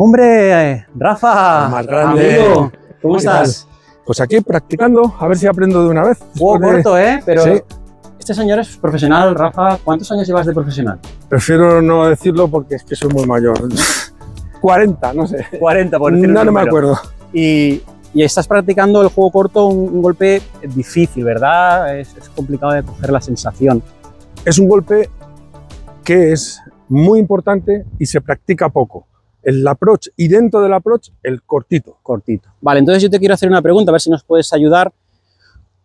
Hombre, Rafa, Más grande. amigo, ¿cómo estás? Pues aquí practicando, a ver si aprendo de una vez. Juego corto, ¿eh? Pero Sí. este señor es profesional, Rafa. ¿Cuántos años llevas de profesional? Prefiero no decirlo porque es que soy muy mayor. 40, no sé. 40, por No, no me acuerdo. Y, y estás practicando el juego corto, un, un golpe difícil, ¿verdad? Es, es complicado de coger la sensación. Es un golpe que es muy importante y se practica poco. El approach y dentro del approach el cortito. cortito. Vale, entonces yo te quiero hacer una pregunta, a ver si nos puedes ayudar.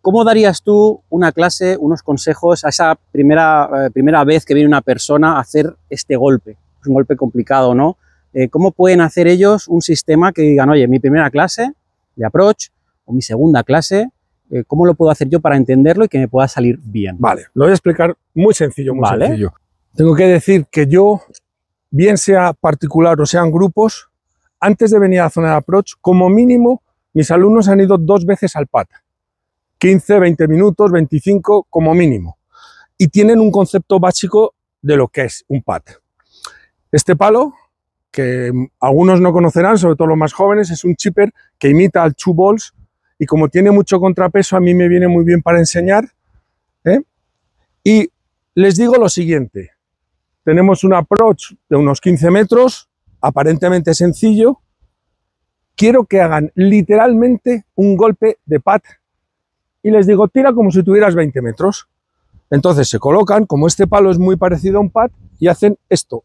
¿Cómo darías tú una clase, unos consejos a esa primera, eh, primera vez que viene una persona a hacer este golpe? Es un golpe complicado, ¿no? Eh, ¿Cómo pueden hacer ellos un sistema que digan, oye, mi primera clase de approach o mi segunda clase, eh, ¿cómo lo puedo hacer yo para entenderlo y que me pueda salir bien? Vale, lo voy a explicar muy sencillo, muy Vale. sencillo. Tengo que decir que yo, bien sea particular o sean grupos, antes de venir a la zona de approach, como mínimo, mis alumnos han ido dos veces al PAT. 15, 20 minutos, 25 como mínimo. Y tienen un concepto básico de lo que es un PAT. Este palo, que algunos no conocerán, sobre todo los más jóvenes, es un chipper que imita al two balls y como tiene mucho contrapeso, a mí me viene muy bien para enseñar. ¿eh? Y les digo lo siguiente. Tenemos un approach de unos 15 metros, aparentemente sencillo. Quiero que hagan literalmente un golpe de pat. Y les digo, tira como si tuvieras 20 metros. Entonces se colocan, como este palo es muy parecido a un pat, y hacen esto.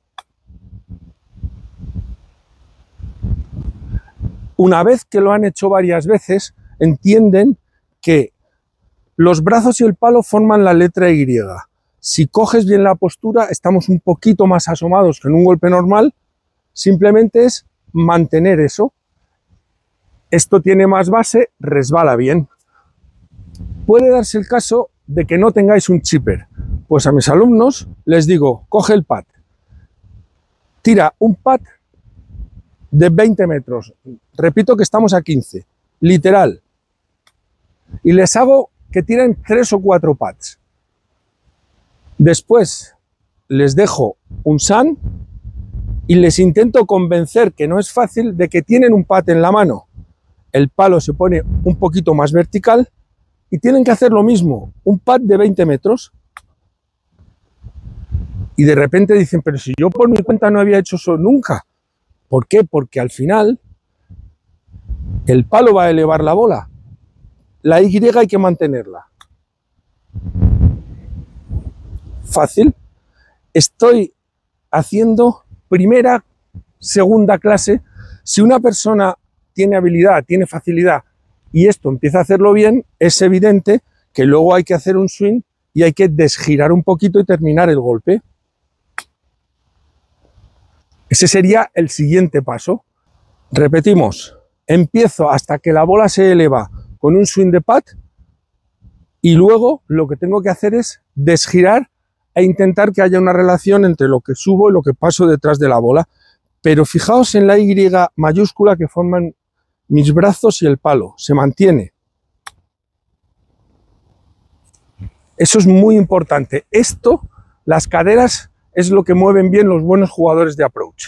Una vez que lo han hecho varias veces, entienden que los brazos y el palo forman la letra Y. Si coges bien la postura, estamos un poquito más asomados que en un golpe normal. Simplemente es mantener eso. Esto tiene más base, resbala bien. Puede darse el caso de que no tengáis un chipper. Pues a mis alumnos les digo, coge el pad, tira un pad de 20 metros. Repito que estamos a 15, literal. Y les hago que tiren tres o cuatro pads. Después les dejo un san y les intento convencer, que no es fácil, de que tienen un pad en la mano. El palo se pone un poquito más vertical y tienen que hacer lo mismo, un pad de 20 metros. Y de repente dicen, pero si yo por mi cuenta no había hecho eso nunca. ¿Por qué? Porque al final el palo va a elevar la bola. La Y hay que mantenerla. Fácil. Estoy haciendo primera, segunda clase. Si una persona tiene habilidad, tiene facilidad y esto empieza a hacerlo bien, es evidente que luego hay que hacer un swing y hay que desgirar un poquito y terminar el golpe. Ese sería el siguiente paso. Repetimos, empiezo hasta que la bola se eleva con un swing de pat y luego lo que tengo que hacer es desgirar e intentar que haya una relación entre lo que subo y lo que paso detrás de la bola. Pero fijaos en la Y mayúscula que forman mis brazos y el palo. Se mantiene. Eso es muy importante. Esto, las caderas, es lo que mueven bien los buenos jugadores de approach.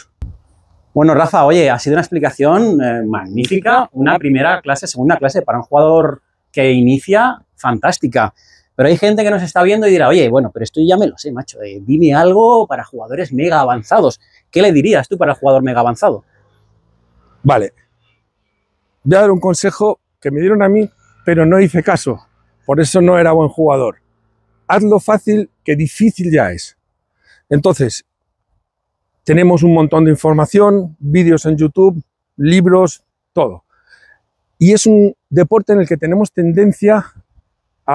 Bueno, Rafa, oye, ha sido una explicación eh, magnífica, una primera clase, segunda clase para un jugador que inicia, fantástica. Pero hay gente que nos está viendo y dirá, oye, bueno, pero esto ya me lo sé, macho, eh, dime algo para jugadores mega avanzados. ¿Qué le dirías tú para un jugador mega avanzado? Vale. Voy a dar un consejo que me dieron a mí, pero no hice caso. Por eso no era buen jugador. Hazlo fácil, que difícil ya es. Entonces, tenemos un montón de información, vídeos en YouTube, libros, todo. Y es un deporte en el que tenemos tendencia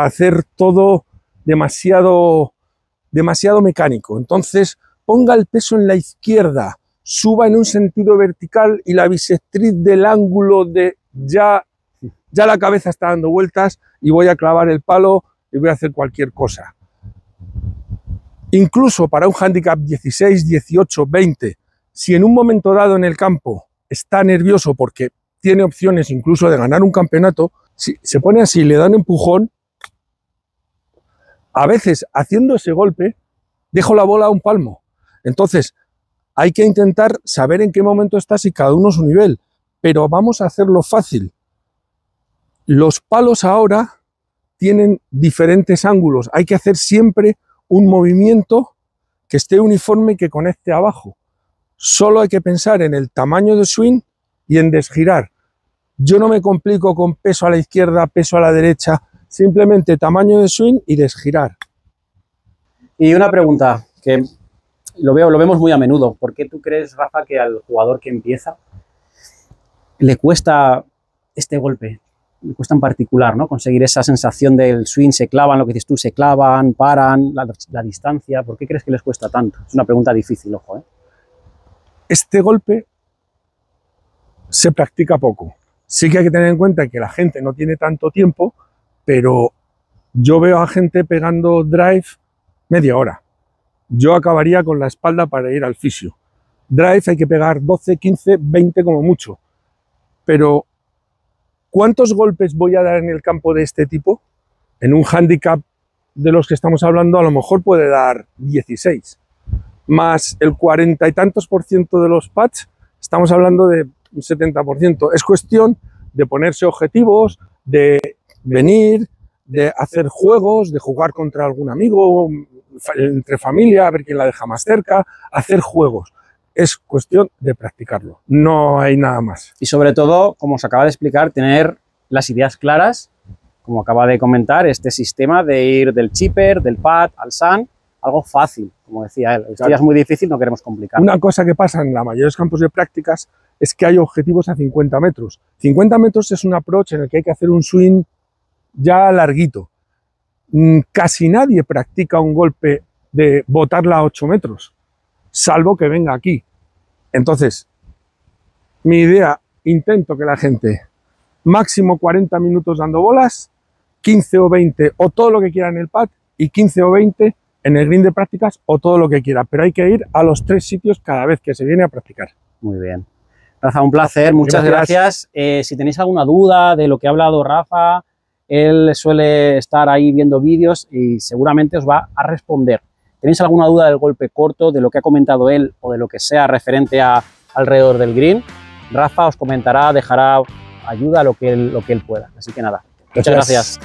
hacer todo demasiado, demasiado mecánico. Entonces, ponga el peso en la izquierda, suba en un sentido vertical y la bisectriz del ángulo de ya, ya la cabeza está dando vueltas y voy a clavar el palo y voy a hacer cualquier cosa. Incluso para un handicap 16, 18, 20, si en un momento dado en el campo está nervioso porque tiene opciones incluso de ganar un campeonato, si se pone así, le da un empujón, a veces haciendo ese golpe, dejo la bola a un palmo. Entonces, Hay que intentar saber en qué momento estás y cada uno su nivel, pero vamos a hacerlo fácil. Los palos ahora tienen diferentes ángulos. Hay que hacer siempre un movimiento que esté uniforme y que conecte abajo. Solo hay que pensar en el tamaño de swing y en desgirar. Yo no me complico con peso a la izquierda, peso a la derecha, simplemente tamaño de swing y desgirar. Y una pregunta que lo, veo, lo vemos muy a menudo. ¿Por qué tú crees, Rafa, que al jugador que empieza le cuesta este golpe? Le cuesta en particular, ¿no? Conseguir esa sensación del swing, se clavan, lo que dices tú, se clavan, paran, la, distancia. ¿Por qué crees que les cuesta tanto? Es una pregunta difícil, ojo, ¿eh? Este golpe se practica poco. Sí que hay que tener en cuenta que la gente no tiene tanto tiempo, pero yo veo a gente pegando drive media hora. Yo acabaría con la espalda para ir al fisio. Drive hay que pegar 12, 15, 20 como mucho. Pero, ¿cuántos golpes voy a dar en el campo de este tipo? En un handicap de los que estamos hablando, a lo mejor puede dar 16. Más el 40 y tantos por ciento de los pads, estamos hablando de un 70%. Es cuestión de ponerse objetivos, de venir, de hacer juegos, de jugar contra algún amigo, entre familia, a ver quién la deja más cerca, hacer juegos. Es cuestión de practicarlo, no hay nada más. Y sobre todo, como se acaba de explicar, tener las ideas claras, como acaba de comentar, este sistema de ir del chipper, del pad al SAN, algo fácil, como decía él. Esto ya es muy difícil, no queremos complicar. Una cosa que pasa en la mayoría de los campos de prácticas es que hay objetivos a 50 metros. 50 metros es un approach en el que hay que hacer un swing ya larguito. Mm, casi nadie practica un golpe de botarla a 8 metros, salvo que venga aquí. Entonces, mi idea, intento que la gente máximo 40 minutos dando bolas, 15 o 20 o todo lo que quiera en el pad y 15 o 20 en el green de prácticas o todo lo que quiera, pero hay que ir a los tres sitios cada vez que se viene a practicar. Muy bien. Rafa, un placer, muchas gracias. Eh, si tenéis alguna duda de lo que ha hablado Rafa, él suele estar ahí viendo vídeos y seguramente os va a responder. ¿Tenéis alguna duda del golpe corto, de lo que ha comentado él o de lo que sea referente a alrededor del green? Rafa os comentará, dejará ayuda a lo que él, lo que él pueda. Así que nada, muchas gracias.